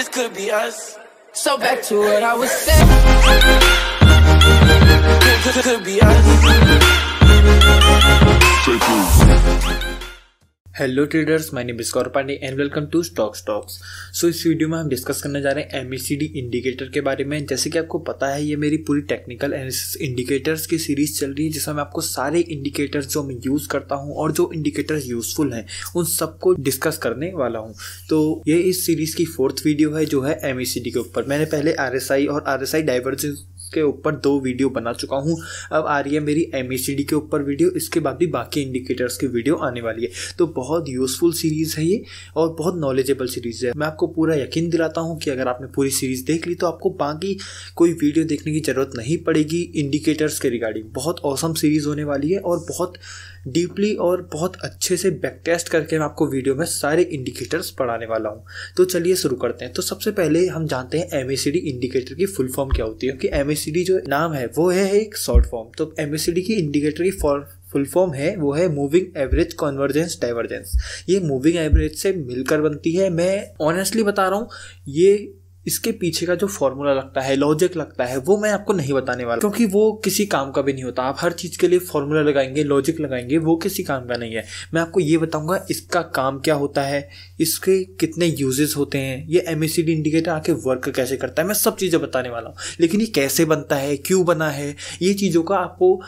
this could be us. So back to what I was saying. Could, could, could be us. Hello traders my name is Pandey and welcome to stock stocks so इस video में हम discuss करने जा रहे हैं M indicator के बारे में। जैसे कि आपको पता है, ये मेरी पूरी टेक्निकल एनालिसिस इंडिकेटर्स की सीरीज़ चल रही है, जिसमें मैं आपको सारे इंडिकेटर्स जो मैं यूज़ करता हूँ और जो इंडिकेटर्स यूजफुल हैं, उन सबको डिस्कस करने वाला हूँ। तो ये इस सीरीज़ की फोर्थ वीडियो है, जो है एम के ऊपर। मैंने पहले आरएसआई और आर डाइवर्जेंस के ऊपर दो वीडियो बना चुका हूँ। अब आ रही है मेरी एम के ऊपर वीडियो इसके बाद भी बाकी इंडिकेटर्स की वीडियो आने वाली है। तो बहुत यूज़फुल सीरीज़ है ये और बहुत नॉलेजेबल सीरीज़ है। मैं आपको पूरा यकीन दिलाता हूँ कि अगर आपने पूरी सीरीज़ देख ली तो आपको बाकी कोई वीडियो देखने की ज़रूरत नहीं पड़ेगी। इंडिकेटर्स के रिगार्डिंग बहुत औसम सीरीज़ होने वाली है और बहुत डीपली और बहुत अच्छे से बैक टेस्ट करके मैं आपको वीडियो में सारे इंडिकेटर्स पढ़ाने वाला हूँ। तो चलिए शुरू करते हैं। तो सबसे पहले हम जानते हैं एमएसीडी इंडिकेटर की फुल फॉर्म क्या होती है, क्योंकि एम जो नाम है, वो है एक शॉर्ट फॉर्म तो एम की इंडिकेटर की फॉर्म फुल फॉर्म है, वो है मूविंग एवरेज कॉन्वर्जेंस डाइवर्जेंस ये मूविंग एवरेज से मिलकर बनती है। मैं ऑनेस्टली बता रहा हूँ, ये इसके पीछे का जो फॉर्मूला लगता है लॉजिक लगता है, वो मैं आपको नहीं बताने वाला। क्योंकि वो किसी काम का भी नहीं होता। आप हर चीज़ के लिए फॉर्मूला लगाएँगे लॉजिक लगाएँगे, वो किसी काम का नहीं है। मैं आपको ये बताऊँगा, इसका काम क्या होता है, इसके कितने यूजेस होते हैं, ये एमएसीडी इंडिकेटर आके वर्क कैसे करता है, मैं सब चीज़ें बताने वाला हूँ। लेकिन ये कैसे बनता है, क्यों बना है, ये चीज़ों का आपको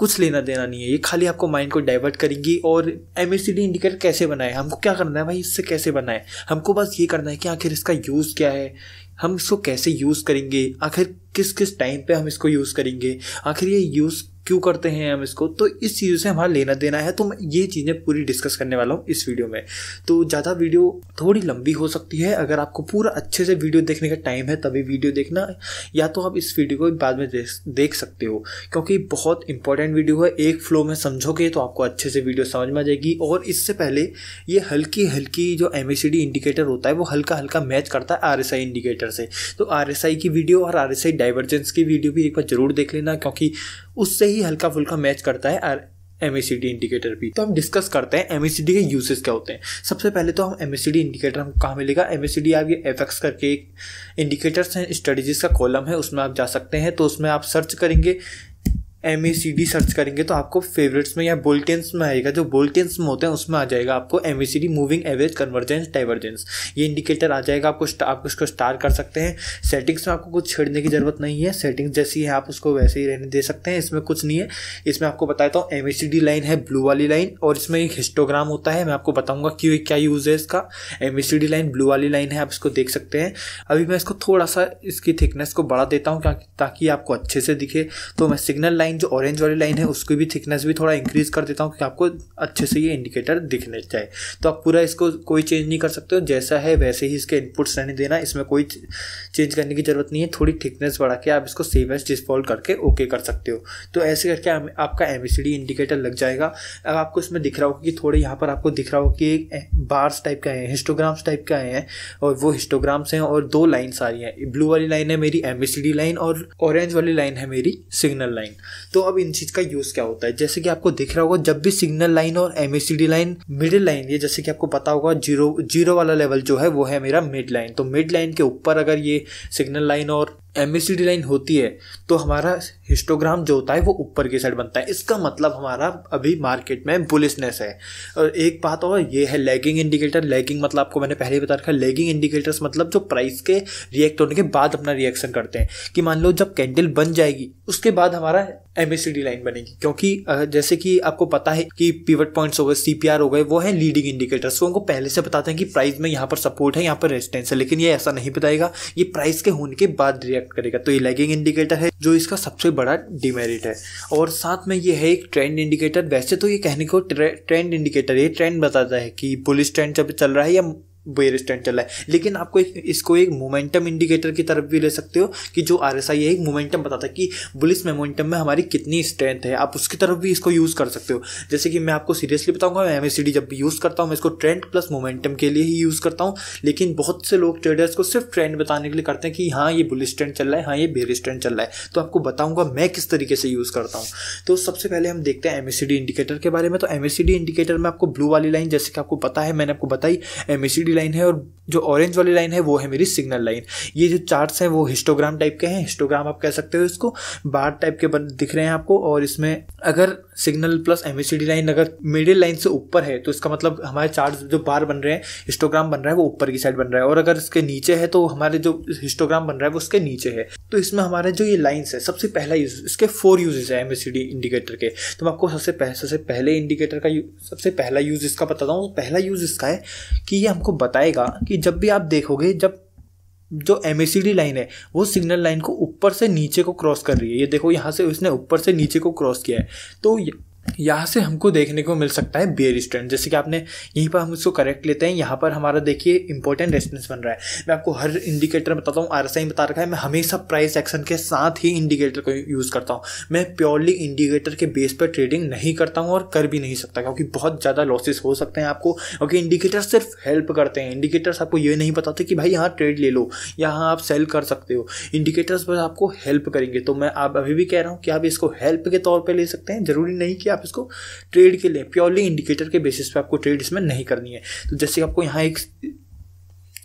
कुछ लेना देना नहीं है। ये खाली आपको माइंड को डाइवर्ट करेंगी और एम इंडिकेटर कैसे बनाए? हमको क्या करना है भाई? इससे कैसे बनाए? हमको बस ये करना है कि आखिर इसका यूज़ क्या है? हम इसको कैसे यूज़ करेंगे? आखिर किस किस टाइम पे हम इसको यूज़ करेंगे? आखिर ये यूज़ क्यों करते हैं हम इसको? तो इस चीज़ से हमारा लेना देना है। तो मैं ये चीज़ें पूरी डिस्कस करने वाला हूँ इस वीडियो में। तो ज़्यादा वीडियो थोड़ी लंबी हो सकती है। अगर आपको पूरा अच्छे से वीडियो देखने का टाइम है, तभी वीडियो देखना। या तो आप इस वीडियो को बाद में देख सकते हो। क्योंकि बहुत इंपॉर्टेंट वीडियो है। एक फ्लो में समझोगे तो आपको अच्छे से वीडियो समझ में आ जाएगी। और इससे पहले ये हल्की हल्की जो एमएसीडी इंडिकेटर होता है, वो हल्का हल्का मैच करता है आरएसआई इंडिकेटर से। तो आरएसआई की वीडियो और आरएसआई डाइवर्जेंस की वीडियो भी एक बार ज़रूर देख लेना। क्योंकि उससे ही हल्का फुल्का मैच करता है M A C D indicator भी। तो हम डिस्कस करते हैं एम ए सी डी के यूजेस क्या होते हैं। सबसे पहले तो हम M A C D indicator हमको कहाँ मिलेगा? एम एस आप ये एफ़ करके एक इंडिकेटर्स हैं स्टडीज़ का कॉलम है, उसमें आप जा सकते हैं तो उसमें आप सर्च करेंगे। M A C D search करेंगे तो आपको फेवरेट्स में या बोल्टेंस में आएगा। जो बोल्टेंस में होते हैं, उसमें आ जाएगा आपको M A C D moving average convergence divergence ये इंडिकेटर आ जाएगा, आपको आप उसको स्टार कर सकते हैं। सेटिंग्स में आपको कुछ छेड़ने की ज़रूरत नहीं है। सेटिंग्स जैसी है, आप उसको वैसे ही रहने दे सकते हैं। इसमें कुछ नहीं है। इसमें आपको बताता हूँ M A C D line है ब्लू वाली लाइन और इसमें एक हिस्टोग्राम होता है। मैं आपको बताऊँगा क्यों क्या यूज़ है इसका। M A C D line blue वाली लाइन है, आप इसको देख सकते हैं। अभी मैं इसको थोड़ा सा, इसकी थिकनेस को बढ़ा देता हूँ ताकि आपको अच्छे से दिखे। तो मैं सिग्नल लाइन जो ऑरेंज वाली लाइन है, उसकी भी थिकनेस भी थोड़ा इंक्रीज कर देता हूँ कि आपको अच्छे से ये इंडिकेटर दिखने जाए। तो आप पूरा इसको कोई चेंज नहीं कर सकते हो। जैसा है वैसे ही इसके इनपुट्स रहने देना। इसमें कोई चेंज करने की ज़रूरत नहीं है। थोड़ी थिकनेस बढ़ा के आप इसको सेव एज डिस्फॉल्ट करके ओके कर सकते हो। तो ऐसे करके आपका एम इंडिकेटर लग जाएगा। अब आपको इसमें दिख रहा होगा कि थोड़े यहाँ पर आपको दिख रहा हो कि बार्स टाइप का है हिस्टोग्राम्स टाइप का है, और वो हिस्टोग्राम्स हैं, और दो लाइन्स आ रही हैं। ब्लू वाली लाइन है मेरी एम लाइन और ऑरेंज वाली लाइन है मेरी सिग्नल लाइन तो अब इन चीज़ का यूज़ क्या होता है? जैसे कि आपको दिख रहा होगा, जब भी सिग्नल लाइन और एम लाइन मिडिल लाइन ये जैसे कि आपको पता होगा ज़ीरो ज़ीरो वाला लेवल जो है, वो है मेरा मिड लाइन तो मिड लाइन के ऊपर अगर ये सिग्नल लाइन और एम लाइन होती है तो हमारा हिस्टोग्राम जो होता है, वो ऊपर की साइड बनता है। इसका मतलब हमारा अभी मार्केट में बुलिसनेस है। और एक बात और, ये है लैगिंग इंडिकेटर लैगिंग मतलब आपको मैंने पहले ही बता रखा है लैगिंग इंडिकेटर्स मतलब जो प्राइस के रिएक्ट होने के बाद अपना रिएक्शन करते हैं। कि मान लो जब कैंडल बन जाएगी, उसके बाद हमारा एम लाइन बनेगी। क्योंकि जैसे कि आपको पता है कि पीवट पॉइंट्स हो गए सीपीआर हो गए, वो है लीडिंग इंडिकेटर्स वो उनको पहले से बताते हैं कि प्राइस में यहाँ पर सपोर्ट है, यहाँ पर रेजिस्टेंस है। लेकिन ये ऐसा नहीं बताएगा। ये प्राइस के होने के बाद रिएक्ट करेगा। तो ये लैगिंग इंडिकेटर है, जो इसका सबसे बड़ा डिमेरिट है। और साथ में ये है एक ट्रेंड इंडिकेटर वैसे तो ये कहने को ट्रेंड इंडिकेटर ये ट्रेंड बताता है कि पुलिस ट्रेंड जब चल रहा है या बेयर स्टैंड चल रहा है। लेकिन आपको एक, इसको एक मोमेंटम इंडिकेटर की तरफ़ भी ले सकते हो कि जो आर एस आई है, एक मोमेंटम बताता है कि बुलिस मोमेंटम में हमारी कितनी स्ट्रेंथ है। आप उसकी तरफ़ भी इसको यूज़ कर सकते हो। जैसे कि मैं आपको सीरियसली बताऊँगा, मैं एम जब भी यूज़ करता हूँ, मैं इसको ट्रेंड प्लस मोमेंटम के लिए ही यूज़ करता हूँ। लेकिन बहुत से लोग ट्रेडर्स को सिर्फ़ ट्रेंड बताने के लिए करते हैं कि हाँ ये बुलिस ट्रेंड चल रहा है हाँ ये बेयर स्टैंड चल रहा है। तो आपको बताऊँगा मैं किस तरीके से यूज़ करता हूँ। तो सबसे पहले हम देखते हैं एम इंडिकेटर के बारे में। तो एम इंडिकेटर में आपको ब्लू वाली लाइन, जैसे कि आपको पता है, मैंने आपको बताई एमएसीडी लाइन है और जो ऑरेंज वाली लाइन है, वो है मेरी सिग्नल लाइन ये जो चार्ट्स हैं, वो हिस्टोग्राम टाइप के हैं. हिस्टोग्राम आप कह सकते हो इसको. बार टाइप के बन, दिख रहे हैं आपको और इसमें अगर सिग्नल प्लस एम लाइन अगर मिडिल लाइन से ऊपर है तो इसका मतलब हमारे चार्ट जो बार बन रहे हैं हिस्टोग्राम बन रहा है, वो ऊपर की साइड बन रहा है. और अगर इसके नीचे है तो हमारे जो हिस्टोग्राम बन रहा है, वो उसके नीचे है. तो इसमें हमारे जो ये लाइन्स है, सबसे पहला यूज़ इसके फोर यूजेस है एम इंडिकेटर के. तो मैं आपको सबसे सबसे पहले इंडिकेटर का सबसे पहला यूज़ इसका बताता हूँ. पहला यूज़ इसका है कि ये हमको बताएगा कि जब भी आप देखोगे, जब जो एम लाइन है, वो सिग्नल लाइन को ऊपर से नीचे को क्रॉस कर रही है। ये देखो, यहाँ से उसने ऊपर से नीचे को क्रॉस किया है। तो यहाँ से हमको देखने को मिल सकता है बियर स्टैंड जैसे कि आपने यहीं पर हम उसको करेक्ट लेते हैं, यहाँ पर हमारा देखिए इंपॉर्टेंट रेस्टेंस बन रहा है। मैं आपको हर इंडिकेटर बताता हूँ आर एस बता रखा है, मैं हमेशा प्राइस एक्शन के साथ ही इंडिकेटर को यूज़ करता हूँ। मैं प्योरली इंडिकेटर के बेस पर ट्रेडिंग नहीं करता हूँ और कर भी नहीं सकता, क्योंकि बहुत ज़्यादा लॉसेस हो सकते हैं आपको। क्योंकि इंडिकेटर सिर्फ़ हेल्प करते हैं। इंडिकेटर्स आपको ये नहीं बताते कि भाई यहाँ ट्रेड ले लो या हाँ आप सेल कर सकते हो। इंडिकेटर्स बस आपको हेल्प करेंगे। तो मैं आप अभी भी कह रहा हूँ कि आप इसको हेल्प के तौर पर ले सकते हैं। ज़रूरी नहीं कि आप इसको ट्रेड के लिए प्योरली इंडिकेटर के बेसिस पे आपको ट्रेड इसमें नहीं करनी है। तो जैसे आपको यहाँ एक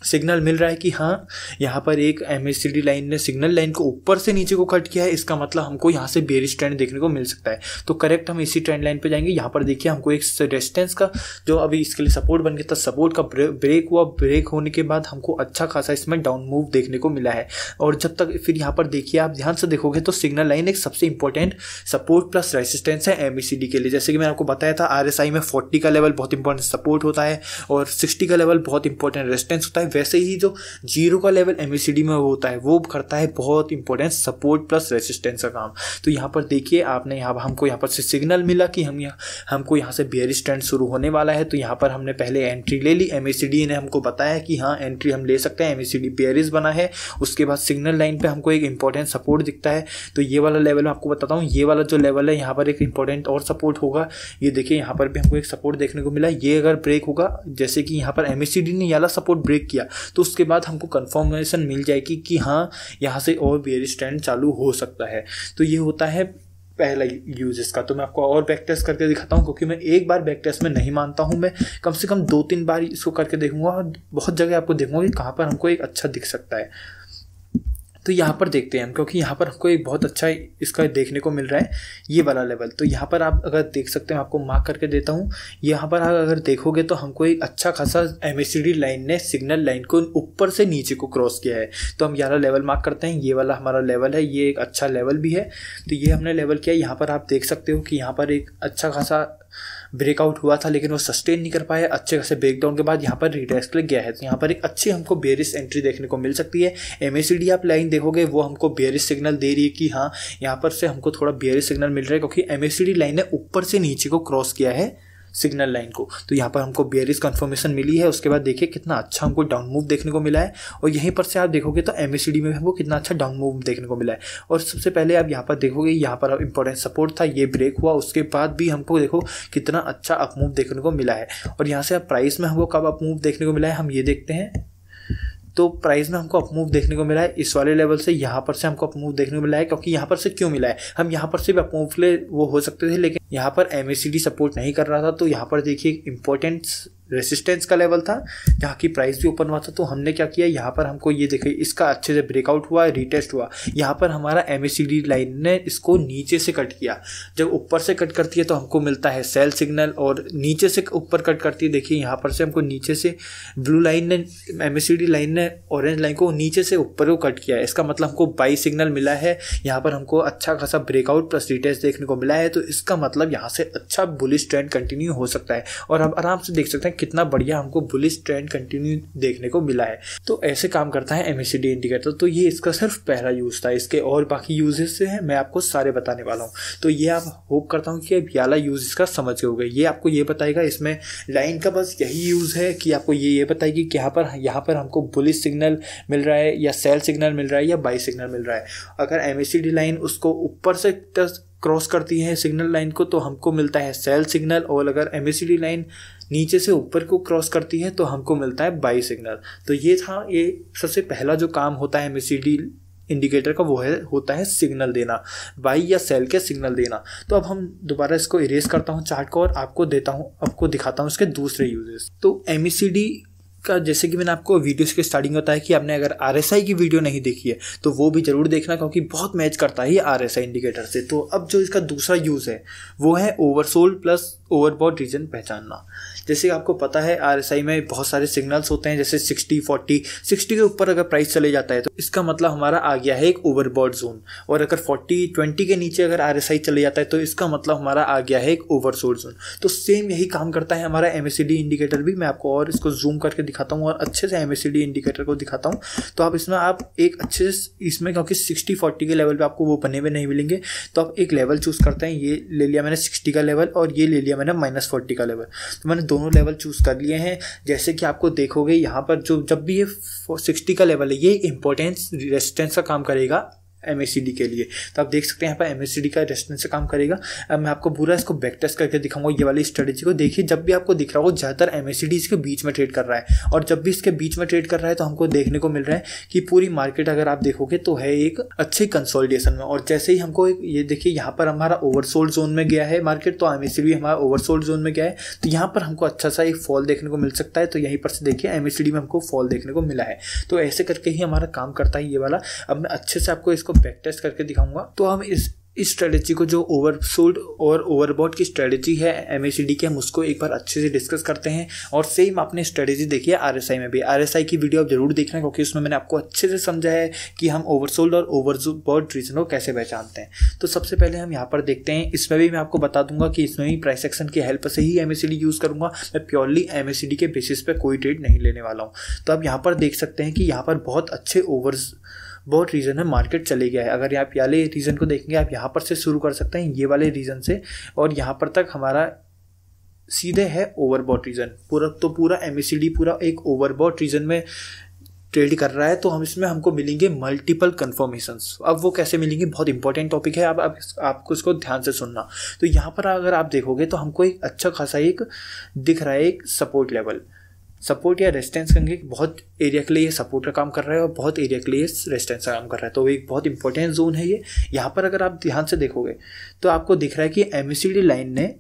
सिग्नल मिल रहा है कि हाँ यहाँ पर एक एमएससीडी लाइन ने सिग्नल लाइन को ऊपर से नीचे को कट किया है, इसका मतलब हमको यहाँ से बेरिश ट्रेंड देखने को मिल सकता है। तो करेक्ट हम इसी ट्रेंड लाइन पे जाएँगे। यहाँ पर देखिए, हमको एक रेजिस्टेंस का, जो अभी इसके लिए सपोर्ट बन गया था सपोर्ट का ब्रेक हुआ। ब्रेक होने के बाद हमको अच्छा खासा इसमें डाउन मूव देखने को मिला है। और जब तक फिर यहाँ पर देखिए, आप ध्यान से देखोगे तो सिग्नल लाइन एक सबसे इंपॉर्टेंट सपोर्ट प्लस रेसिस्टेंस है एम के लिए। जैसे कि मैंने आपको बताया था आरएसआई में फोर्टी का लेवल बहुत इंपॉर्टेंट सपोर्ट होता है और सिक्सटी का लेवल बहुत इंपॉर्टेंट रेजिस्टेंस होता है। वैसे ही जो ज़ीरो का लेवल एम में होता है, वो करता है बहुत इंपॉर्टेंट सपोर्ट प्लस रेसिस्टेंस का काम। तो यहाँ पर देखिए आपने यहाँ, हमको यहाँ पर से सिग्नल मिला कि हम यहाँ, हमको यहाँ से बियर स्टैंड शुरू होने वाला है। तो यहाँ पर हमने पहले एंट्री ले ली। एम ने हमको बताया कि हाँ एंट्री हम ले सकते हैं। एम डी बना है। उसके बाद सिग्नल लाइन पर हमको एक इंपॉर्टेंट सपोर्ट दिखता है। तो ये वाला लेवल मैं आपको बताता हूँ। ये वाला जो लेवल है, यहाँ पर एक इंपॉर्टेंट और सपोर्ट होगा। ये देखिए, यहाँ पर भी हमको एक सपोर्ट देखने को मिला। ये अगर ब्रेक होगा, जैसे कि यहाँ पर एम ने वाला सपोर्ट ब्रेक किया तो उसके बाद हमको कन्फर्मेशन मिल जाएगी कि हाँ यहाँ से और बियर स्टैंड चालू हो सकता है। तो ये होता है पहला यूज़ इसका तो मैं आपको और बैक टेस्ट करके दिखाता हूँ, क्योंकि मैं एक बार बैक टेस्ट में नहीं मानता हूँ मैं। कम से कम दो तीन बार इसको करके देखूँगा और बहुत जगह आपको देखूँगा कि कहाँ पर हमको एक अच्छा दिख सकता है। तो यहाँ पर देखते हैं हम, क्योंकि यहाँ पर हमको एक बहुत अच्छा इसका देखने को मिल रहा है, ये वाला लेवल तो यहाँ पर आप अगर देख सकते हैं आपको मार्क करके देता हूँ, यहाँ पर आप अगर देखोगे तो हमको एक अच्छा खासा एम लाइन ने सिग्नल लाइन को ऊपर से नीचे को क्रॉस किया है। तो हम यहाँ लेवल मार्क करते हैं, ये वाला हमारा लेवल है, ये एक अच्छा लेवल भी है। तो ये हमने लेवल किया, यहाँ पर आप देख सकते हो कि यहाँ पर एक अच्छा खासा ब्रेकआउट हुआ था, लेकिन वो सस्टेन नहीं कर पाया। अच्छे खासे ब्रेकडाउन के बाद यहाँ पर रिटेस्ट गया है। तो यहाँ पर एक अच्छी हमको बेरिस एंट्री देखने को मिल सकती है। एम आप लाइन देखोगे, वो हमको बेरिस सिग्नल दे रही है कि हाँ यहाँ पर से हमको थोड़ा बेरिस सिग्नल मिल रहा है, क्योंकि एम लाइन ने ऊपर से नीचे को क्रॉस किया है। सिग्नल लाइन को। तो यहाँ पर हमको बेरिस कन्फर्मेशन मिली है, उसके बाद देखिए कितना अच्छा हमको डाउन मूव देखने को मिला है। और यहीं पर से आप देखोगे तो एम में हमको कितना अच्छा डाउन मूव देखने को मिला है। और सबसे पहले आप यहाँ पर देखोगे, यहाँ पर इंपॉर्टेंट सपोर्ट था, ये ब्रेक हुआ, उसके बाद भी हमको देखो कितना अच्छा अप मूव देखने को मिला है। और यहाँ से आप प्राइस में हमको कब अप मूव देखने को मिला है, हम ये देखते हैं। तो प्राइस में हमको अपमूव देखने को मिला है, इस वाले लेवल से यहाँ पर से हमको अपमूव देखने को मिला है, क्योंकि यहाँ पर से क्यों मिला है? हम यहाँ पर से भी अपमूव ले, वो हो सकते थे, लेकिन यहाँ पर एम सपोर्ट नहीं कर रहा था तो यहाँ पर देखिए इंपॉर्टेंट रेसिस्टेंस का लेवल था। जहाँ की प्राइस भी ओपन हुआ था तो हमने क्या किया? यहाँ पर हमको ये देखिए, इसका अच्छे से ब्रेकआउट हुआ रिटेस्ट हुआ। यहाँ पर हमारा एम लाइन ने इसको नीचे से कट किया। जब ऊपर से कट करती है तो हमको मिलता है सेल सिग्नल और नीचे से ऊपर कट करती है। देखिए, यहाँ पर से हमको नीचे से ब्लू लाइन ने एम लाइन ने ऑरेंज लाइन को नीचे से ऊपर को कट किया है। इसका मतलब हमको बाई सिग्नल मिला है। यहाँ पर हमको अच्छा खासा ब्रेकआउट प्लस रिटेस्ट देखने को मिला है। तो इसका मतलब यहाँ से अच्छा बुलिस ट्रेंड कंटिन्यू हो सकता है। और हम आराम से देख सकते हैं कितना बढ़िया हमको बुलिस ट्रेंड कंटिन्यू देखने को मिला है। तो ऐसे काम करता है एमएससीडी इंडिकेटर तो ये इसका सिर्फ़ पहला यूज़ था। इसके और बाकी यूजेस से है, मैं आपको सारे बताने वाला हूँ। तो ये आप होप करता हूँ कि अब याला यूज़ इसका समझ गए होगा। ये आपको ये बताएगा, इसमें लाइन का बस यही यूज़ है कि आपको ये ये बताएगी कि यहाँ पर यहाँ पर हमको बुलिस सिग्नल मिल रहा है या सेल सिग्नल मिल रहा है या बाई सिग्नल मिल रहा है। अगर एम लाइन उसको ऊपर से क्रॉस करती है सिग्नल लाइन को तो हमको मिलता है सेल सिग्नल और अगर एम लाइन नीचे से ऊपर को क्रॉस करती है तो हमको मिलता है बाई सिग्नल तो ये था, ये सबसे पहला जो काम होता है एम इंडिकेटर का, वो है, होता है सिग्नल देना. बाई या सेल के सिग्नल देना. तो अब हम दोबारा इसको इरेज करता हूँ चार्ट को और आपको देता हूँ, आपको दिखाता हूँ इसके दूसरे यूजेस तो एम इसका जैसे कि मैंने आपको वीडियोस के स्टार्टिंग बताया कि आपने अगर RSI की वीडियो नहीं देखी है तो वो भी ज़रूर देखना क्योंकि बहुत मैच करता है ये RSI इंडिकेटर से। तो अब जो इसका दूसरा यूज़ है, वो है ओवरसोल प्लस ओवरबॉड रीजन पहचानना। जैसे आपको पता है आर में बहुत सारे सिग्नल्स होते हैं, जैसे सिक्सटी फोर्टी सिक्सटी के ऊपर अगर प्राइस चले जाता है तो इसका मतलब हमारा आ गया है एक ओवरबॉड जोन और अगर फोर्टी ट्वेंटी के नीचे अगर आर चले जाता है तो इसका मतलब हमारा आ गया है एक ओवरसोल्ड जोन तो सेम यही काम करता है हमारा एम इंडिकेटर भी. मैं आपको और इसको जूम करके दिखाता हूँ और अच्छे से एम इंडिकेटर को दिखाता हूँ. तो आप इसमें, आप एक अच्छे से इसमें, क्योंकि सिक्सटी फोर्टी के लेवल पे आपको वो बने हुए नहीं मिलेंगे तो आप एक लेवल चूज़ करते हैं. ये ले लिया मैंने सिक्सटी का लेवल और ये ले लिया मैंने माइनस फोर्टी का लेवल तो मैंने दोनों लेवल चूज़ कर लिए हैं। जैसे कि आपको देखोगे, यहाँ पर जो, जब भी ये सिक्सटी का लेवल है, ये इंपॉर्टेंस रेजिस्टेंस का काम करेगा। एम के लिए। तो आप देख सकते हैं यहाँ पर एम का रेस्टोरेंट से काम करेगा। अब मैं आपको पूरा इसको बैक टेस्ट करके दिखाऊँगा। ये वाली स्ट्रेटेजी को देखिए, जब भी आपको दिख रहा हो, ज़्यादातर एम इसके बीच में ट्रेड कर रहा है। और जब भी इसके बीच में ट्रेड कर रहा है तो हमको देखने को मिल रहा है कि पूरी मार्केट अगर आप देखोगे तो है एक अच्छे कंसोलिडेशन में। और जैसे ही हमको ये देखिए, यहाँ पर हमारा ओवरसोल्ड जोन में गया है मार्केट तो एम भी हमारा ओवरसोल्ड जोन में गया है। तो यहाँ पर हमको अच्छा सा एक फॉल देखने को मिल सकता है। तो यहीं पर से देखिए एम में हमको फॉल देखने को मिला है। तो ऐसे करके ही हमारा काम करता है ये वाला। अब मैं अच्छे से आपको इसको बैक टेस्ट करके दिखाऊँगा। तो हम इस इस स्ट्रेटेजी को जो ओवरसोल्ड और ओवरबॉट की स्ट्रेटेजी है एम की, हम उसको एक बार अच्छे से डिस्कस करते हैं। और सेम आपने स्ट्रेटेजी देखी है आर एस आई में भी। आर एस आई की वीडियो आप ज़रूर देखना, क्योंकि उसमें मैंने आपको अच्छे से समझा है कि हम ओवरसोल्ड और ओवर ओवरबॉट रीजन को कैसे पहचानते हैं। तो सबसे पहले हम यहाँ पर देखते हैं। इसमें भी मैं आपको बता दूँगा कि इसमें भी प्राइस एक्शन की हेल्प से ही M S C D use करूँगा। मैं purely M S C D के बेसिस पर कोई ट्रेड नहीं लेने वाला हूँ। तो आप यहाँ पर देख सकते हैं कि यहाँ पर बहुत अच्छे ओवर बहुत रीज़न है मार्केट चले गया है। अगर आप वाले रीज़न को देखेंगे आप यहाँ पर से शुरू कर सकते हैं ये वाले रीज़न से और यहाँ पर तक हमारा सीधे है ओवरबॉट रीजन पूरा तो पूरा एम पूरा एक ओवरबॉट रीजन में ट्रेड कर रहा है तो हम इसमें हमको मिलेंगे मल्टीपल कन्फर्मेशन अब वो कैसे मिलेंगे? बहुत इंपॉर्टेंट टॉपिक है अब आप, आपको इसको ध्यान से सुनना। तो यहाँ पर अगर आप देखोगे तो हमको एक अच्छा खासा एक दिख रहा है एक सपोर्ट लेवल सपोर्ट या रेजिस्टेंस कहेंगे कि बहुत एरिया के लिए ये सपोर्ट का काम कर रहा है और बहुत एरिया के लिए रेजिस्टेंस का काम कर रहा है। तो वो एक बहुत इंपॉर्टेंट जोन है ये। यहाँ पर अगर आप ध्यान से देखोगे तो आपको दिख रहा है कि एम लाइन ने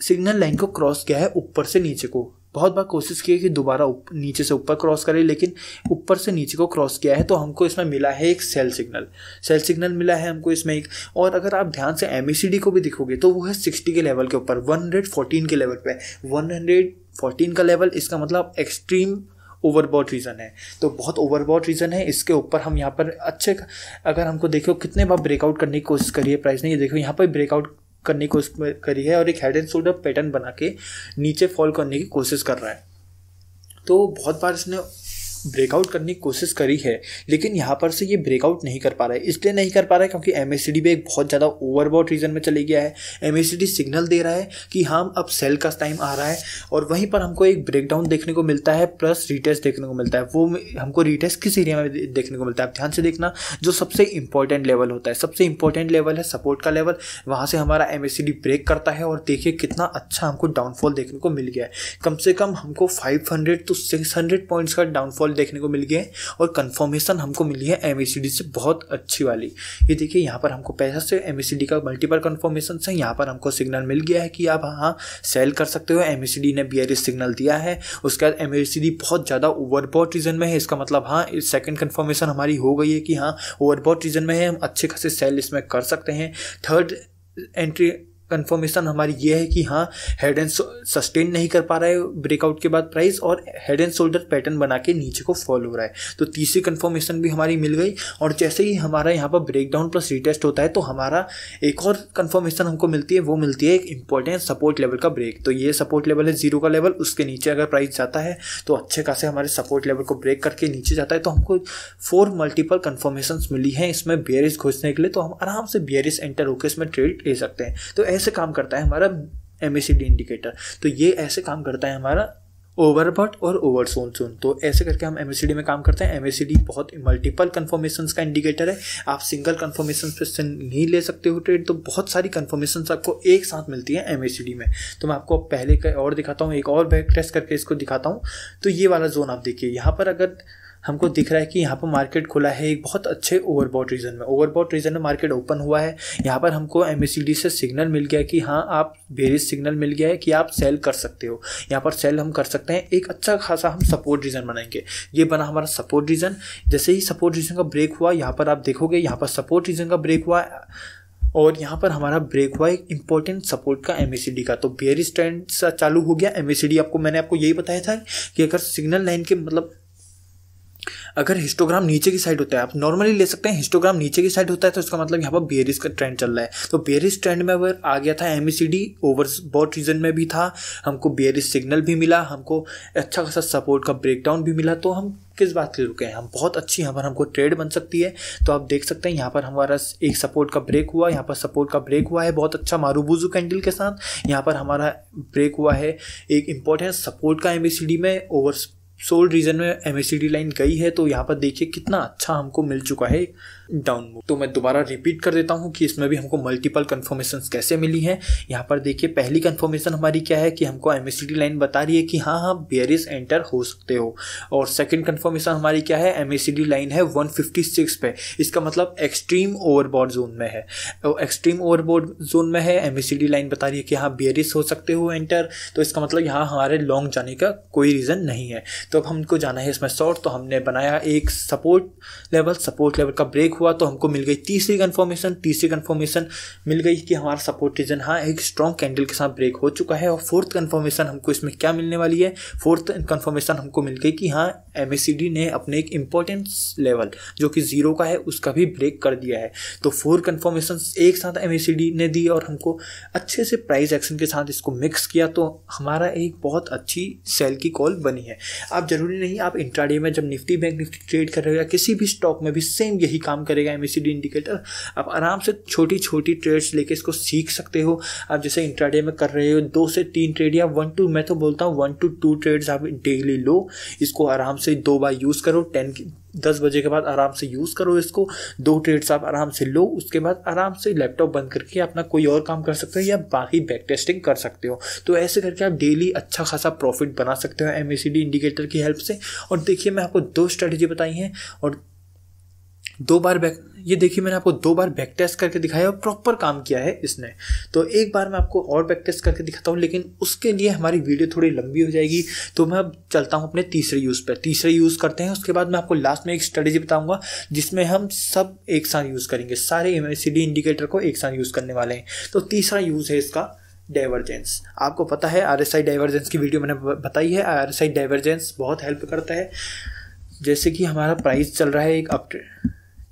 सिग्नल लाइन को क्रॉस किया है ऊपर से नीचे को। बहुत बार कोशिश की है कि दोबारा नीचे से ऊपर क्रॉस करे, लेकिन ऊपर से नीचे को क्रॉस किया है तो हमको इसमें मिला है एक सेल सिग्नल सेल सिग्नल मिला है हमको इसमें एक, और अगर आप ध्यान से एम को भी देखोगे तो वो है सिक्सटी के लेवल के ऊपर वन के लेवल पे। वन फोर्टीन का लेवल इसका मतलब एक्सट्रीम ओवरबॉट रीज़न है। तो बहुत ओवरबॉट रीज़न है, इसके ऊपर हम यहाँ पर अच्छे अगर हमको देखो कितने बार ब्रेकआउट करने की कोशिश करिए प्राइस ने, ये देखो यहाँ पर ब्रेकआउट करने की कोशिश करी है और एक हेड एंड शोल्डर पैटर्न बना के नीचे फॉल करने की कोशिश कर रहा है। तो बहुत बार इसने ब्रेकआउट करने की कोशिश करी है, लेकिन यहाँ पर से ये ब्रेकआउट नहीं कर पा रहा है। इसलिए नहीं कर पा रहा है क्योंकि एमएससीडी भी एक बहुत ज़्यादा ओवरबॉट रीजन में चले गया है। एम सिग्नल दे रहा है कि हम अब सेल का टाइम आ रहा है और वहीं पर हमको एक ब्रेकडाउन देखने को मिलता है प्लस रिटेस्ट देखने को मिलता है। वो हमको रिटेस्ट किस एरिया में देखने को मिलता है? ध्यान से देखना, जो सबसे इंपॉर्टेंट लेवल होता है, सबसे इंपॉर्टेंट लेवल है सपोर्ट का लेवल वहाँ से हमारा एम ब्रेक करता है और देखिए कितना अच्छा हमको डाउनफॉल देखने को मिल गया है। कम से कम हमको फाइव टू सिक्स पॉइंट्स का डाउनफॉल डाउनफॉल देखने को मिल है और कन्फर्मेशन हमको मिली है एमएससीडी से बहुत अच्छी वाली। ये देखिए, यहाँ पर हमको पैसा से एमएससीडी का मल्टीपल कन्फर्मेशन से यहाँ पर हमको सिग्नल मिल गया है कि आप हाँ सेल कर सकते हो। एम ने बी सिग्नल दिया है। उसके बाद एम बहुत ज़्यादा ओवरबॉट रीजन में है। इसका मतलब हाँ सेकेंड कन्फर्मेशन हमारी हो गई है कि हाँ ओवरबॉट रीजन में है। हम अच्छे खासे सेल इसमें कर सकते हैं। थर्ड एंट्री कंफर्मेशन हमारी ये है कि हाँ हेड एंड सस्टेन नहीं कर पा रहा है ब्रेकआउट के बाद प्राइस और हेड एंड शोल्डर पैटर्न बना के नीचे को फॉल हो रहा है। तो तीसरी कंफर्मेशन भी हमारी मिल गई और जैसे ही हमारा यहाँ पर ब्रेकडाउन प्लस रिटेस्ट होता है तो हमारा एक और कंफर्मेशन हमको मिलती है, वो मिलती है एक इंपॉर्टेंट सपोर्ट लेवल का ब्रेक तो ये सपोर्ट लेवल है ज़ीरो का लेवल उसके नीचे अगर प्राइस जाता है तो अच्छे खासे हमारे सपोर्ट लेवल को ब्रेक करके नीचे जाता है तो हमको फोर मल्टीपल कन्फर्मेशन मिली है इसमें बियरिस घुसने के लिए तो हम आराम से बियरिस एंटर होकर इसमें ट्रेड ले सकते हैं। तो ऐसे काम करता है हमारा एम इंडिकेटर तो ये ऐसे काम करता है हमारा ओवरबट और ओवर सोन सोन तो ऐसे करके हम एम में काम करते हैं। एम बहुत मल्टीपल कन्फर्मेशन का इंडिकेटर है। आप सिंगल कन्फर्मेशन से नहीं ले सकते हो ट्रेड तो बहुत सारी कन्फर्मेशन आपको एक साथ मिलती है एम में। तो मैं आपको पहले का और दिखाता हूँ, एक और बैक टेस्ट करके इसको दिखाता हूँ। तो ये वाला जोन आप देखिए। यहाँ पर अगर हमको दिख रहा है कि यहाँ पर मार्केट खुला है एक बहुत अच्छे ओवरबॉट रीजन में। ओवरबॉट रीजन में मार्केट ओपन हुआ है। यहाँ पर हमको एम से सिग्नल मिल गया कि हाँ आप बेरिस सिग्नल मिल गया है कि आप सेल कर सकते हो। यहाँ पर सेल हम कर सकते हैं। एक अच्छा खासा हम सपोर्ट रीजन बनाएँगे। ये बना हमारा सपोर्ट रीजन जैसे ही सपोर्ट रीजन का ब्रेक हुआ, यहाँ पर आप देखोगे, यहाँ पर सपोर्ट रीजन का ब्रेक हुआ और यहाँ पर हमारा ब्रेक हुआ एक इंपॉर्टेंट सपोर्ट का एमएसीडी का। तो बियर स्टैंड चालू हो गया। एम आपको, मैंने आपको यही बताया था कि अगर सिग्नल लाइन के मतलब अगर हिस्टोग्राम नीचे की साइड होता है, आप नॉर्मली ले सकते हैं हिस्टोग्राम नीचे की साइड होता है तो इसका मतलब यहाँ पर बियरिस का ट्रेंड चल रहा है। तो बेरिस ट्रेंड में अगर आ गया था एम ओवर बॉट रीजन में भी था, हमको बियरिस सिग्नल भी मिला, हमको अच्छा खासा सपोर्ट का ब्रेकडाउन भी मिला तो हम किस बात के रुके हैं? हम बहुत अच्छी यहाँ पर हमको ट्रेड बन सकती है। तो आप देख सकते हैं, यहाँ पर हमारा एक सपोर्ट का ब्रेक हुआ, यहाँ पर सपोर्ट का ब्रेक हुआ है, बहुत अच्छा मारूबूजू कैंडल के साथ, यहाँ पर हमारा ब्रेक हुआ है। एक इंपॉर्टेंट सपोर्ट का एम में ओवर सोल्ड रीजन में एमएससीडी लाइन गई है तो यहाँ पर देखिए कितना अच्छा हमको मिल चुका है। डाउन मूव तो मैं दोबारा रिपीट कर देता हूँ कि इसमें भी हमको मल्टीपल कन्फर्मेशन कैसे मिली हैं। यहाँ पर देखिए, पहली कन्फर्मेशन हमारी क्या है कि हमको एम लाइन बता रही है कि हाँ हाँ बेरिस एंटर हो सकते हो। और सेकेंड कन्फर्मेशन हमारी क्या है एम लाइन है 156 पे। इसका मतलब एक्सट्रीम ओवरबोर्ड जोन में है। एक्सट्रीम ओवरबोर्ड जोन में है एम लाइन बता रही है कि हाँ बेरिस हो सकते हो एंटर तो इसका मतलब यहाँ हमारे लॉन्ग जाने का कोई रीज़न नहीं है। तो अब हमको जाना है इसमें शॉर्ट तो हमने बनाया एक सपोर्ट लेवल सपोर्ट लेवल का ब्रेक हुआ तो हमको मिल गई तीसरी कन्फर्मेशन तीसरी कन्फर्मेशन मिल गई कि हमारा सपोर्ट रीजन हाँ एक स्ट्रॉन्ग कैंडल के साथ ब्रेक हो चुका है और फोर्थ कन्फर्मेशन हमको इसमें क्या मिलने वाली है? फोर्थ कन्फर्मेशन हमको मिल गई कि हाँ एम ने अपने एक इंपॉर्टेंस लेवल जो कि ज़ीरो का है, उसका भी ब्रेक कर दिया है। तो फोर कन्फर्मेशन एक साथ एम ने दी और हमको अच्छे से प्राइस एक्शन के साथ इसको मिक्स किया तो हमारा एक बहुत अच्छी सेल की कॉल बनी है। आप ज़रूरी नहीं, आप इंट्राडे में जब निफ्टी बैंक निफ्टी ट्रेड कर रहे हो या किसी भी स्टॉक में भी सेम यही काम करेगा एम इंडिकेटर आप आराम से छोटी छोटी ट्रेड्स लेके इसको सीख सकते हो। आप जैसे इंट्राडे में कर रहे हो, दो से तीन ट्रेड या वन टू मैं तो बोलता हूँ वन टू टू ट्रेड्स आप डेली लो। इसको आराम से दो बार यूज़ करो टेन दस बजे के बाद आराम से यूज़ करो इसको। दो ट्रेड्स आप आराम से लो, उसके बाद आराम से लैपटॉप बंद करके अपना कोई और काम कर सकते हो या बाकी बैक टेस्टिंग कर सकते हो। तो ऐसे करके आप डेली अच्छा खासा प्रॉफिट बना सकते हो एम इंडिकेटर की हेल्प से। और देखिए, मैं आपको दो स्ट्रेटेजी बताई हैं और दो बार बैक ये देखिए मैंने आपको दो बार बैक टेस्ट करके दिखाया और प्रॉपर काम किया है इसने। तो एक बार मैं आपको और बैक टेस्ट करके दिखाता हूँ, लेकिन उसके लिए हमारी वीडियो थोड़ी लंबी हो जाएगी। तो मैं अब चलता हूँ अपने तीसरे यूज़ पर तीसरे यूज़ करते हैं, उसके बाद मैं आपको लास्ट में एक स्ट्रेटेजी बताऊँगा, जिसमें हम सब एक साथ यूज़ करेंगे। सारे एम इंडिकेटर को एक साथ यूज़ करने वाले हैं। तो तीसरा यूज़ है इसका डाइवर्जेंस आपको पता है आर एस आई डाइवर्जेंस की वीडियो मैंने बताई है। आर एस आई डाइवर्जेंस बहुत हेल्प करता है। जैसे कि हमारा प्राइस चल रहा है एक अप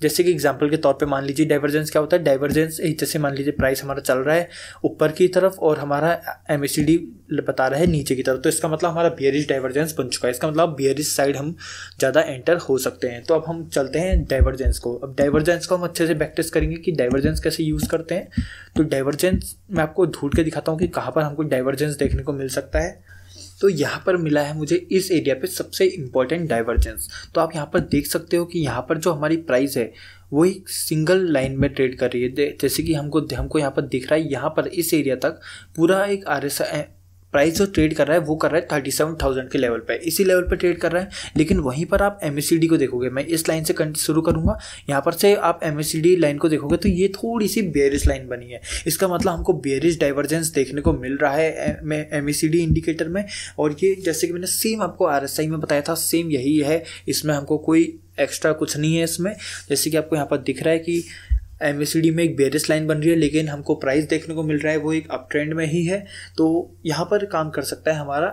जैसे कि एग्ज़ाम्पल के तौर पे मान लीजिए डाइवर्जेंस क्या होता है? डाइवर्जेंस जैसे मान लीजिए प्राइस हमारा चल रहा है ऊपर की तरफ़ और हमारा एम बता रहा है नीचे की तरफ़। तो इसका मतलब हमारा बियरिश डाइवर्जेंस बन चुका है। इसका मतलब बियरिश साइड हम ज़्यादा एंटर हो सकते हैं। तो अब हम चलते हैं डाइवर्जेंस को। अब डाइवर्जेंस को हम अच्छे से प्रैक्टिस करेंगे कि डाइवर्जेंस कैसे यूज़ करते हैं। तो डाइवर्जेंस मैं आपको ढूंढ के दिखाता हूँ कि कहाँ पर हमको डाइवर्जेंस देखने को मिल सकता है। तो यहाँ पर मिला है मुझे इस एरिया पे सबसे इम्पोर्टेंट डाइवर्जेंस तो आप यहाँ पर देख सकते हो कि यहाँ पर जो हमारी प्राइस है, वो एक सिंगल लाइन में ट्रेड कर रही है। जैसे कि हमको हमको यहाँ पर दिख रहा है, यहाँ पर इस एरिया तक पूरा एक आर एस प्राइस जो ट्रेड कर रहा है, वो कर रहा है थर्टी सेवन थाउज़ेंड के लेवल पे। इसी लेवल पे ट्रेड कर रहा है, लेकिन वहीं पर आप एम को देखोगे। मैं इस लाइन से शुरू करूँगा। यहाँ पर से आप एम लाइन को देखोगे तो ये थोड़ी सी बेरिस लाइन बनी है। इसका मतलब हमको बेरिस डाइवर्जेंस देखने को मिल रहा है एमएसीडी इंडिकेटर में। और ये, जैसे कि मैंने सेम आपको आरएसआई में बताया था सेम यही है। इसमें हमको कोई एक्स्ट्रा कुछ नहीं है इसमें। जैसे कि आपको यहाँ पर दिख रहा है कि एम में एक बेरिस लाइन बन रही है, लेकिन हमको प्राइस देखने को मिल रहा है, वो एक अप ट्रेंड में ही है तो यहाँ पर काम कर सकता है हमारा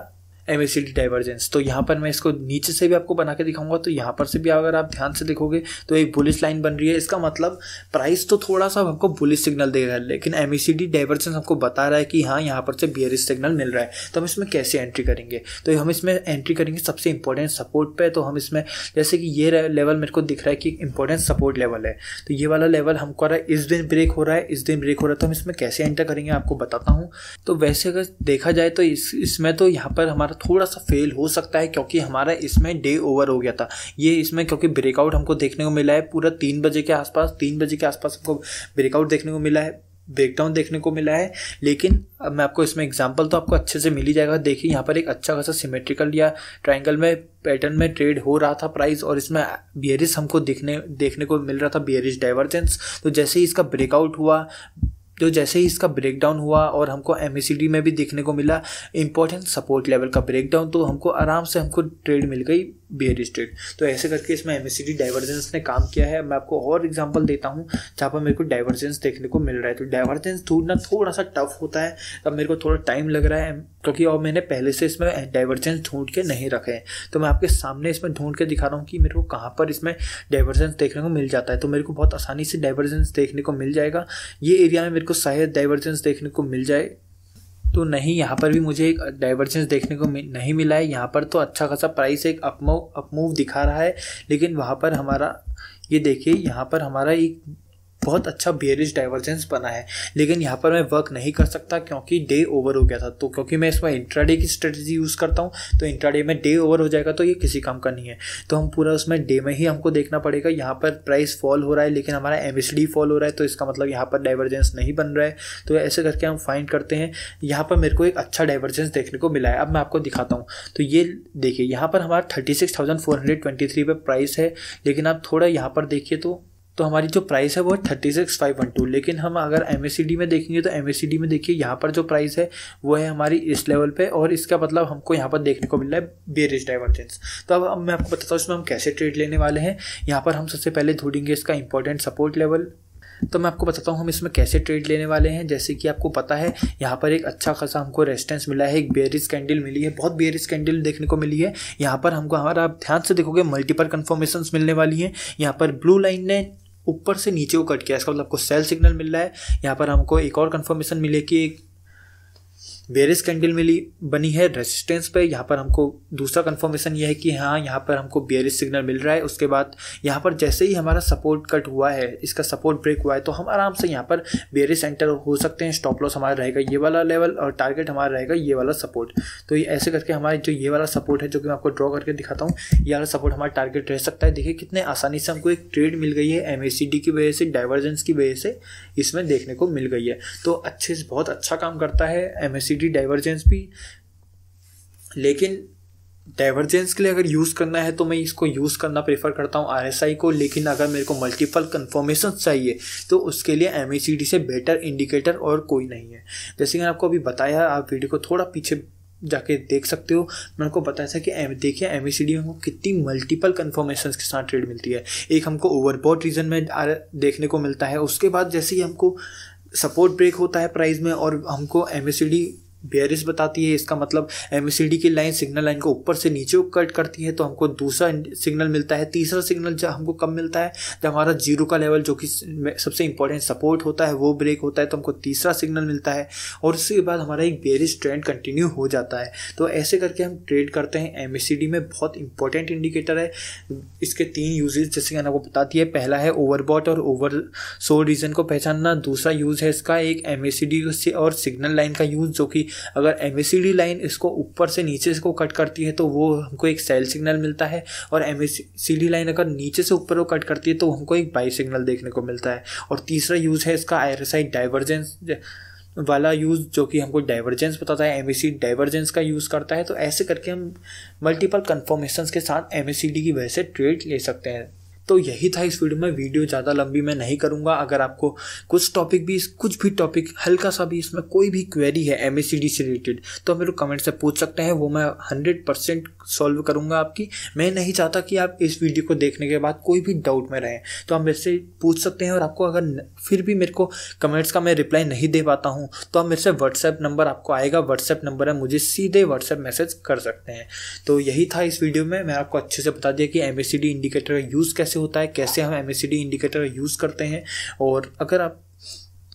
एम डाइवर्जेंस तो यहाँ पर मैं इसको नीचे से भी आपको बना के दिखाऊँगा तो यहाँ पर से भी अगर आप ध्यान से देखोगे तो एक बुलिस लाइन बन रही है। इसका मतलब प्राइस तो थोड़ा सा हमको बुलिस सिग्नल दे रहा है, लेकिन एम डाइवर्जेंस हमको बता रहा है कि हाँ यहाँ पर से बियरिस सिग्नल मिल रहा है। तो हम इसमें कैसे एंट्री करेंगे? तो हम इसमें एंट्री करेंगे सबसे इंपॉर्टेंट सपोर्ट पर तो हम इसमें, जैसे कि ये लेवल मेरे को दिख रहा है कि इंपॉर्टेंट सपोर्ट लेवल है। तो ये वाला लेवल हमको रहा है, इस दिन ब्रेक हो रहा है, इस दिन ब्रेक हो रहा है। तो हम इसमें कैसे एंटर करेंगे आपको बताता हूँ। तो वैसे अगर देखा जाए तो इस, इसमें तो यहाँ पर हमारा थोड़ा सा फेल हो सकता है क्योंकि हमारा इसमें डे ओवर हो गया था। ये इसमें क्योंकि ब्रेकआउट हमको देखने को मिला है, पूरा तीन बजे के आसपास, तीन बजे के आसपास हमको ब्रेकआउट देखने को मिला है ब्रेकडाउन देखने को मिला है। लेकिन अब मैं आपको इसमें एग्जांपल तो आपको अच्छे से मिल ही जाएगा। देखिए, यहाँ पर एक अच्छा खासा सिमेट्रिकल या ट्राइंगल में पैटर्न में ट्रेड हो रहा था प्राइस और इसमें बियरिस हमको दिखने, देखने को मिल रहा था बियरिस डाइवर्जेंस तो जैसे ही इसका ब्रेकआउट हुआ तो जैसे ही इसका ब्रेकडाउन हुआ और हमको एमएसीडी में भी देखने को मिला इंपॉर्टेंट सपोर्ट लेवल का ब्रेकडाउन तो हमको आराम से हमको ट्रेड मिल गई बियर स्ट्रेट तो ऐसे करके इसमें एमएसीडी डाइवर्जेंस ने काम किया है। मैं आपको और एग्ज़ाम्पल देता हूँ, जहाँ पर मेरे को डाइवर्जेंस देखने को मिल रहा है। तो डाइवर्जेंस ढूंढना थोड़ा सा टफ होता है अब मेरे को थोड़ा टाइम लग रहा है क्योंकि और मैंने पहले से इसमें डाइवर्जेंस ढूंढ के नहीं रखे हैं। तो मैं आपके सामने इसमें ढूंढ के दिखा रहा हूँ कि मेरे को कहाँ पर इसमें डाइवर्जेंस देखने को मिल जाता है। तो मेरे को बहुत आसानी से डाइवर्जेंस देखने को मिल जाएगा। ये एरिया में मेरे को शायद डाइवर्जेंस देखने को मिल जाए। तो नहीं, यहाँ पर भी मुझे एक डाइवर्जेंस देखने को नहीं मिला है। यहाँ पर तो अच्छा खासा प्राइस एक अपमूव अपमूव दिखा रहा है। लेकिन वहाँ पर हमारा, ये देखिए, यहाँ पर हमारा एक बहुत अच्छा बियरिश डाइवर्जेंस बना है। लेकिन यहाँ पर मैं वर्क नहीं कर सकता क्योंकि डे ओवर हो गया था। तो क्योंकि मैं इसमें इंट्राडे की स्ट्रेटजी यूज़ करता हूँ तो इंट्राडे में डे ओवर हो जाएगा तो ये किसी काम का नहीं है। तो हम पूरा उसमें डे में ही हमको देखना पड़ेगा। यहाँ पर प्राइस फॉल हो रहा है, लेकिन हमारा एम फॉल हो रहा है तो इसका मतलब यहाँ पर डाइवर्जेंस नहीं बन रहा है। तो ऐसे करके हम फाइंड करते हैं। यहाँ पर मेरे को एक अच्छा डाइवर्जेंस देखने को मिला है। अब मैं आपको दिखाता हूँ। तो ये देखिए, यहाँ पर हमारा thirty six thousand four hundred twenty three पे प्राइस है। लेकिन आप थोड़ा यहाँ पर देखिए तो तो हमारी जो प्राइस है वो thirty six five one two लेकिन हम अगर एम में देखेंगे तो एम में देखिए यहाँ पर जो प्राइस है वो है हमारी इस लेवल पे और इसका मतलब हमको यहाँ पर देखने को मिल रहा है बेरिज डाइवर्जेंस तो अब मैं आपको बताता हूँ इसमें हम कैसे ट्रेड लेने वाले हैं। यहाँ पर हम सबसे पहले ढूंढेंगे इसका इंपॉर्टेंट सपोर्ट लेवल तो मैं आपको बताता हूँ हम इसमें कैसे ट्रेड लेने वाले हैं। जैसे कि आपको पता है, यहाँ पर एक अच्छा खासा हमको रेजिस्टेंस मिला है, एक बेरिस कैंडल मिली है, बहुत बेरिस कैंडल देखने को मिली है। यहाँ पर हमको हमारा आप ध्यान से देखोगे मल्टीपल कन्फर्मेशन मिलने वाली है। यहाँ पर ब्लू लाइन ने ऊपर से नीचे को कट किया इसका मतलब आपको सेल सिग्नल मिल रहा है। यहाँ पर हमको एक और कन्फर्मेशन मिले कि वेरिस कैंडल मिली, बनी है रेजिस्टेंस पे। यहाँ पर हमको दूसरा कंफर्मेशन ये है कि हाँ यहाँ पर हमको बेरिस सिग्नल मिल रहा है। उसके बाद यहाँ पर जैसे ही हमारा सपोर्ट कट हुआ है, इसका सपोर्ट ब्रेक हुआ है तो हम आराम से यहाँ पर बेरिस एंटर हो सकते हैं। स्टॉप लॉस हमारा रहेगा ये वाला लेवल और टारगेट हमारा रहेगा ये वाला सपोर्ट तो ये ऐसे करके हमारे जो ये वाला सपोर्ट है, जो कि मैं आपको ड्रॉ करके दिखाता हूँ, ये वाला सपोर्ट हमारा टारगेट रह सकता है। देखिए कितने आसानी से हमको एक ट्रेड मिल गई है एमएसीडी की वजह से डाइवर्जेंस की वजह से, इसमें देखने को मिल गई है। तो अच्छे से, बहुत अच्छा काम करता है एम डाइवर्जेंस भी। लेकिन डाइवर्जेंस के लिए अगर यूज़ करना है तो मैं इसको यूज़ करना प्रेफर करता हूँ आर को। लेकिन अगर मेरे को मल्टीपल कन्फर्मेशन चाहिए तो उसके लिए एम से बेटर इंडिकेटर और कोई नहीं है। जैसे कि आपको अभी बताया, आप वीडियो को थोड़ा पीछे जाके देख सकते हो। मैं आपको बताया था कि देखिए एम ई हमको कितनी मल्टीपल कन्फर्मेशन के साथ ट्रेड मिलती है। एक हमको ओवरबॉट रीजन में देखने को मिलता है। उसके बाद जैसे ही हमको सपोर्ट ब्रेक होता है प्राइस में और हमको एम बेयरिस बताती है, इसका मतलब एम की लाइन, सिग्नल लाइन को ऊपर से नीचे कट करती है तो हमको दूसरा सिग्नल मिलता है, तीसरा सिग्नल जब हमको कम मिलता है, जब हमारा ज़ीरो का लेवल जो कि सबसे इंपॉर्टेंट सपोर्ट होता है, वो ब्रेक होता है तो हमको तीसरा सिग्नल मिलता है, और उसके बाद हमारा एक बेयरिस ट्रेंड कंटिन्यू हो जाता है। तो ऐसे करके हम ट्रेड करते हैं एम में बहुत इंपॉर्टेंट इंडिकेटर है, इसके तीन यूजेज जैसे कि आपको बताती है पहला है ओवरबॉट और ओवर सो रीजन को पहचानना, दूसरा यूज़ है इसका एक एम और सिग्नल लाइन का यूज़ जो कि अगर एम लाइन इसको ऊपर से नीचे को कट करती है तो वो हमको एक सेल सिग्नल मिलता है। और एम लाइन अगर नीचे से ऊपर को कट करती है तो हमको एक बाई सिग्नल देखने को मिलता है। और तीसरा यूज़ है इसका आई डाइवर्जेंस वाला यूज़ जो कि हमको डाइवर्जेंस बताता है। एम डाइवर्जेंस का यूज़ करता है तो ऐसे करके हम मल्टीपल कन्फर्मेशन के साथ एमएसीडी की वजह से ट्रेड ले सकते हैं। तो यही था इस वीडियो में। वीडियो ज़्यादा लंबी मैं नहीं करूँगा। अगर आपको कुछ टॉपिक भी, कुछ भी टॉपिक हल्का सा भी इसमें कोई भी क्वेरी है एम से रिलेटेड तो आप मेरे कमेंट से पूछ सकते हैं। वो मैं हंड्रेड परसेंट सॉल्व करूँगा आपकी। मैं नहीं चाहता कि आप इस वीडियो को देखने के बाद कोई भी डाउट में रहें। तो आप मेरे से पूछ सकते हैं और आपको अगर फिर भी मेरे को कमेंट्स का मैं रिप्लाई नहीं दे पाता हूँ तो आप मेरे से व्हाट्सएप नंबर आपको आएगा व्हाट्सएप नंबर है, मुझे सीधे व्हाट्सएप मैसेज कर सकते हैं। तो यही था इस वीडियो में। मैं आपको अच्छे से बता दिया कि एमएससीडी इंडिकेटर का यूज़ कैसे होता है, कैसे हम एमएससीडी इंडिकेटर यूज़ करते हैं, और अगर आप,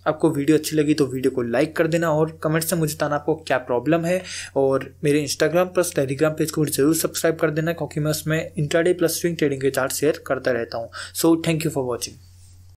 आपको वीडियो अच्छी लगी तो वीडियो को लाइक कर देना और कमेंट से मुझे बताना आपको क्या प्रॉब्लम है, और मेरे इंस्टाग्राम प्लस टेलीग्राम पेज को ज़रूर सब्सक्राइब कर देना, क्योंकि मैं उसमें इंट्राडे प्लस स्विंग ट्रेडिंग के चार्ट शेयर करता रहता हूँ। So thank you for watching